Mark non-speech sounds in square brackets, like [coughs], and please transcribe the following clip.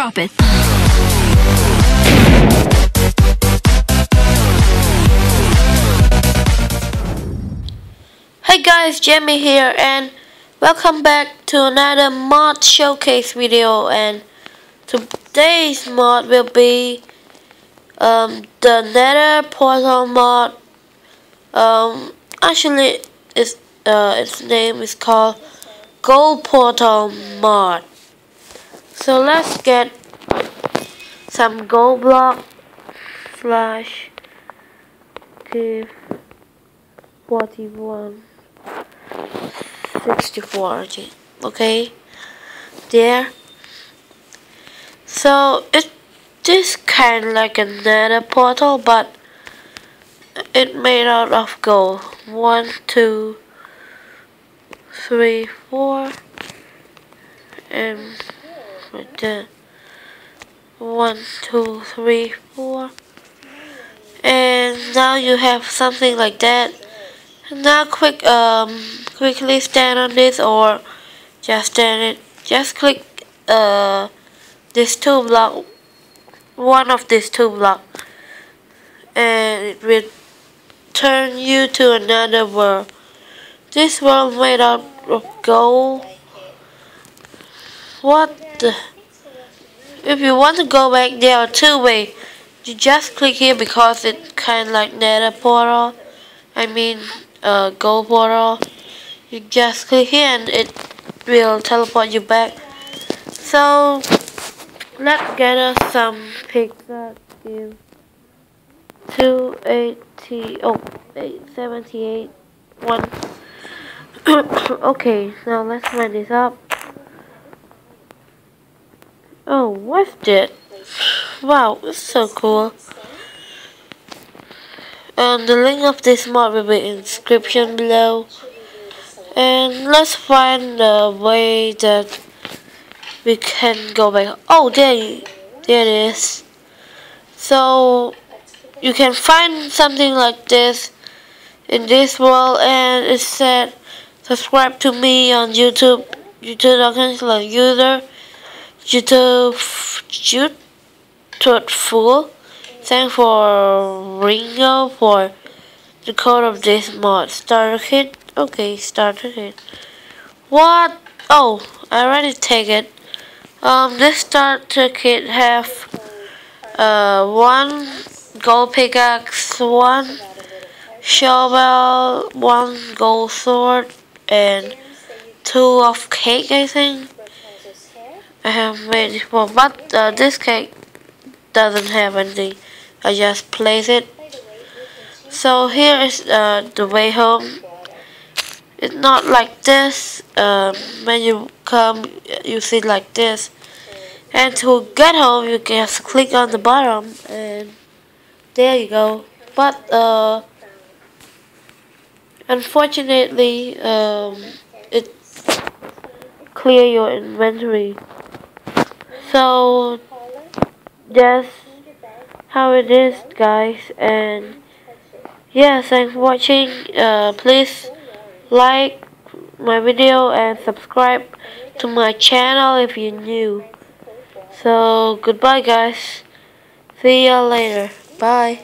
Drop it. Hey guys, Jemmy here and welcome back to another mod showcase video and today's mod will be um, the nether portal mod um, actually it's, uh, its name is called gold portal mod so let's get some gold block slash give 41 64 okay. There. So it this kind of like another portal but it made out of gold. One two three four and right there one two three four. And now you have something like that. Now quick um quickly stand on this or just stand it. Just click uh this two block one of these two block. And it will turn you to another world. This world made out of gold. What the if you want to go back there are two ways you just click here because it kind of like nether portal I mean uh, gold portal. You just click here and it will teleport you back. So let's get us some pizza. Give 280 oh 878 one. [coughs] Okay now let's run this up oh what's it. wow it's so cool. And the link of this mod will be in the description below. And let's find the way that we can go back. Oh there there it is. So you can find something like this in this world and it said subscribe to me on YouTube youtube.com slash user Full Thanks for Ringo for the code of this mod. Starter kit? Okay, starter kit. What? Oh, I already take it. Um, this starter kit have uh, one gold pickaxe, one shovel, one gold sword, and two of cake, I think. I have made before, but uh, this cake doesn't have anything. I just place it. So here is uh, the way home. It's not like this. Um, when you come you see like this. And to get home you just click on the bottom and there you go. But uh, unfortunately um, it clear your inventory so that's how it is guys and yeah thanks for watching. Uh, please like my video and subscribe to my channel if you're new. So goodbye guys. See you later. Bye